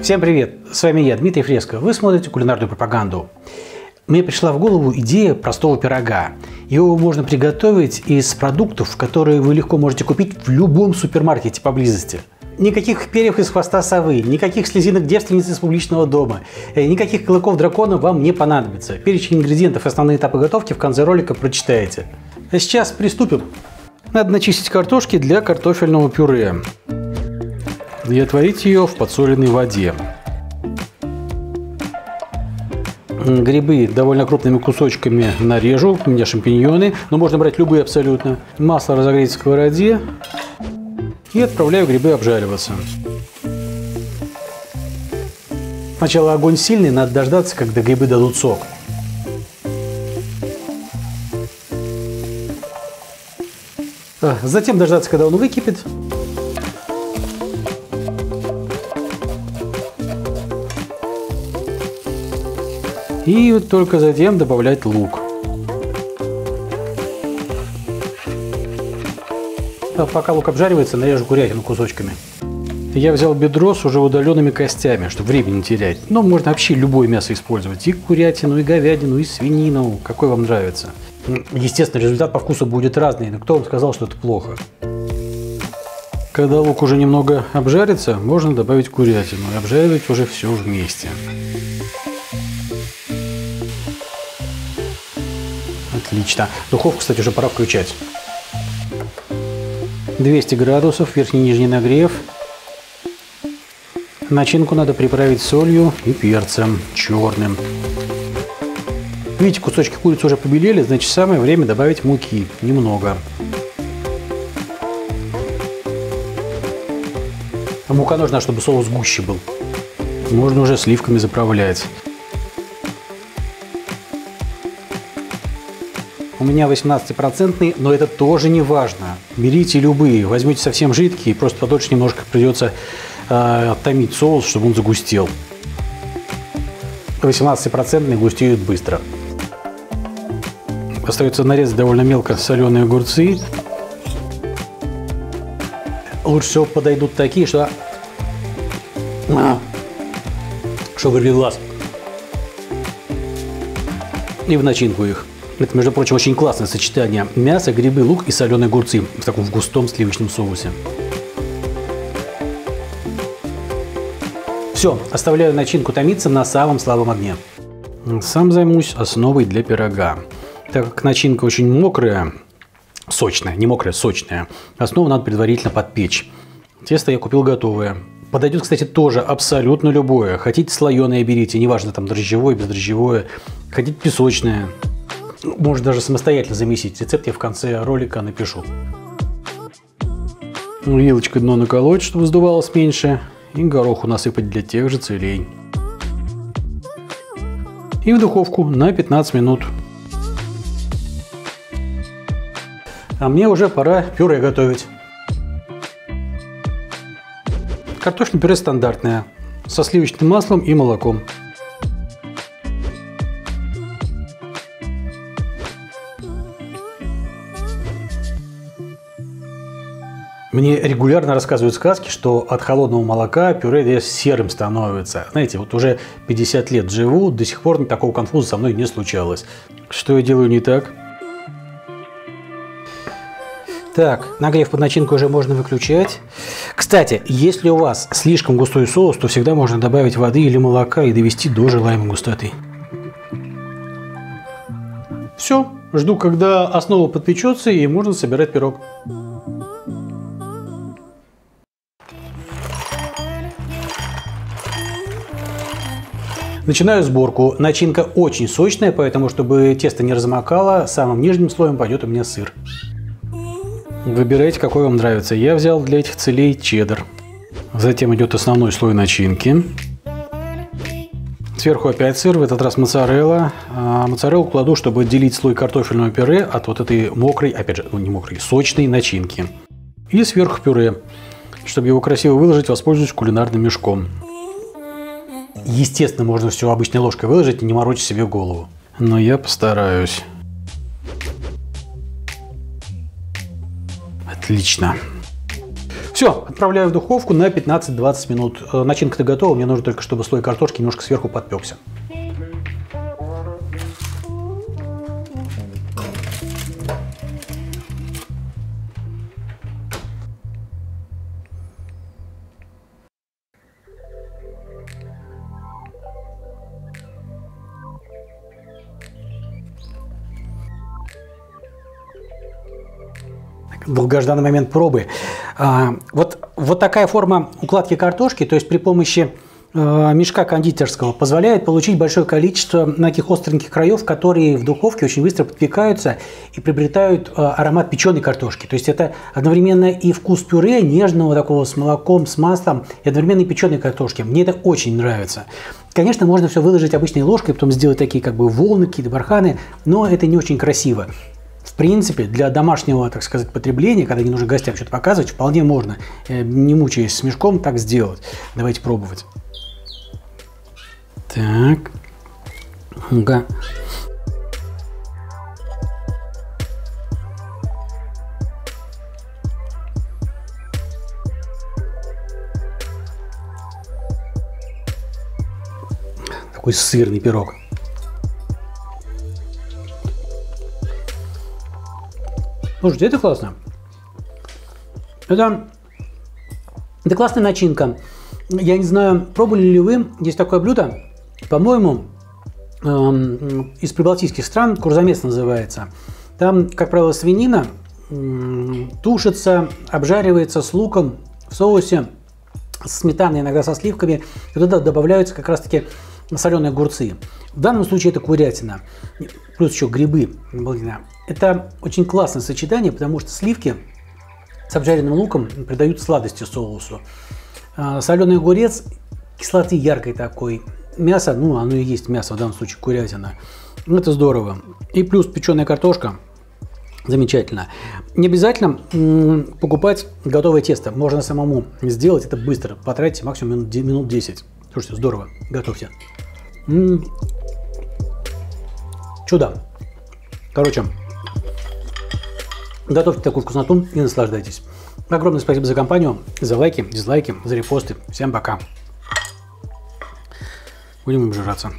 Всем привет! С вами я, Дмитрий Фреско. Вы смотрите кулинарную пропаганду. Мне пришла в голову идея простого пирога. Его можно приготовить из продуктов, которые вы легко можете купить в любом супермаркете поблизости. Никаких перьев из хвоста совы, никаких слезинок девственницы из публичного дома, э, никаких клыков дракона вам не понадобится. Перечень ингредиентов и основные этапы готовки в конце ролика прочитаете. А сейчас приступим. Надо начистить картошки для картофельного пюре и отварить ее в подсоленной воде. Грибы довольно крупными кусочками нарежу. У меня шампиньоны, но можно брать любые абсолютно. Масло разогреть в сковороде. И отправляю грибы обжариваться. Сначала огонь сильный, надо дождаться, когда грибы дадут сок. А, затем дождаться, когда он выкипит. И вот только затем добавлять лук. А пока лук обжаривается, нарежу курятину кусочками. Я взял бедро с уже удаленными костями, чтобы время не терять. Но можно вообще любое мясо использовать. И курятину, и говядину, и свинину. Какой вам нравится. Естественно, результат по вкусу будет разный. Но кто вам сказал, что это плохо? Когда лук уже немного обжарится, можно добавить курятину и обжаривать уже все вместе. Отлично. Духовку, кстати, уже пора включать. 200 градусов, верхний и нижний нагрев. Начинку надо приправить солью и перцем черным. Видите, кусочки курицы уже побелели, значит самое время добавить муки. Немного. А мука нужна, чтобы соус гуще был. Можно уже сливками заправлять. У меня 18%, но это тоже не важно. Берите любые, возьмите совсем жидкие, просто подольше немножко придется э, томить соус, чтобы он загустел. 18% густеют быстро. Остается нарезать довольно мелко соленые огурцы. Лучше всего подойдут такие, что, а, что вырви глаз. И в начинку их. Это, между прочим, очень классное сочетание. Мясо, грибы, лук и соленые огурцы в таком в густом сливочном соусе. Все, оставляю начинку томиться на самом слабом огне. Сам займусь основой для пирога. Так как начинка очень мокрая, сочная, не мокрая, сочная, основу надо предварительно подпечь. Тесто я купил готовое. Подойдет, кстати, тоже абсолютно любое. Хотите слоеное берите, неважно там дрожжевое, бездрожжевое. Хотите песочное. Можно даже самостоятельно замесить рецепт, я в конце ролика напишу. Вилочкой дно наколоть, чтобы сдувалось меньше. И гороху насыпать для тех же целей. И в духовку на 15 минут. А мне уже пора пюре готовить. Картофельное пюре стандартное, со сливочным маслом и молоком. Мне регулярно рассказывают сказки, что от холодного молока пюре серым становится. Знаете, вот уже 50 лет живу, до сих пор такого конфуза со мной не случалось. Что я делаю не так? Так, нагрев под начинку уже можно выключать. Кстати, если у вас слишком густой соус, то всегда можно добавить воды или молока и довести до желаемой густоты. Все, жду, когда основа подпечется и можно собирать пирог. Начинаю сборку. Начинка очень сочная, поэтому, чтобы тесто не размокало, самым нижним слоем пойдет у меня сыр. Выбирайте, какой вам нравится. Я взял для этих целей чеддер. Затем идет основной слой начинки. Сверху опять сыр, в этот раз моцарелла. А моцареллу кладу, чтобы отделить слой картофельного пюре от вот этой мокрой, опять же, ну, не мокрой, сочной начинки. И сверху пюре. Чтобы его красиво выложить, воспользуюсь кулинарным мешком. Естественно, можно все обычной ложкой выложить и не морочить себе голову. Но я постараюсь. Отлично. Все, отправляю в духовку на 15-20 минут. Э, начинка-то готова, мне нужно только, чтобы слой картошки немножко сверху подпекся. Долгожданный момент пробы. А, вот, вот такая форма укладки картошки, то есть при помощи а, мешка кондитерского позволяет получить большое количество таких остреньких краев, которые в духовке очень быстро подпекаются и приобретают а, аромат печеной картошки. То есть это одновременно и вкус пюре нежного такого с молоком, с маслом, и одновременно и печеной картошки. Мне это очень нравится. Конечно, можно все выложить обычной ложкой, потом сделать такие как бы волны, какие-то барханы, но это не очень красиво в принципе, для домашнего, так сказать, потребления, когда не нужно гостям что-то показывать, вполне можно, э, не мучаясь с мешком, так сделать. Давайте пробовать. Так. Ну-ка. Такой сырный пирог. Слушайте, это классно. Это, это классная начинка. Я не знаю, пробовали ли вы, есть такое блюдо, по-моему, эм, из прибалтийских стран, курзамес называется. Там, как правило, свинина эм, тушится, обжаривается с луком в соусе, с сметаной, иногда со сливками. И туда добавляются как раз-таки соленые огурцы. В данном случае это курятина, плюс еще грибы. Это очень классное сочетание, потому что сливки с обжаренным луком придают сладости соусу. А, соленый огурец, кислоты яркой такой. Мясо, ну оно и есть мясо, в данном случае курятина. Это здорово. И плюс печеная картошка. Замечательно. Не обязательно покупать готовое тесто. Можно самому сделать это быстро. Потратите максимум минут 10. Слушайте, здорово. Готовьте. М-м. Чудо. Короче, готовьте такую вкусноту и наслаждайтесь. Огромное спасибо за компанию, за лайки, дизлайки, за репосты. Всем пока. Будем обжираться.